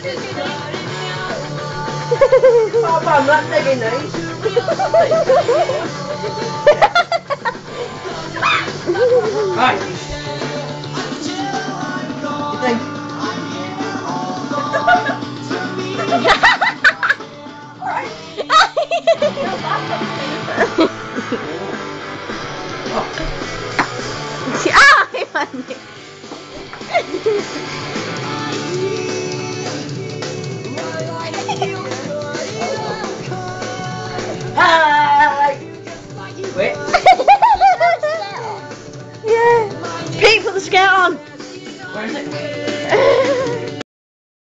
Papa, oh. I'm not taking nice. Hi. Thanks. Oh. ay mali. Wait. yeah! Pete, put the skirt on! Where is it?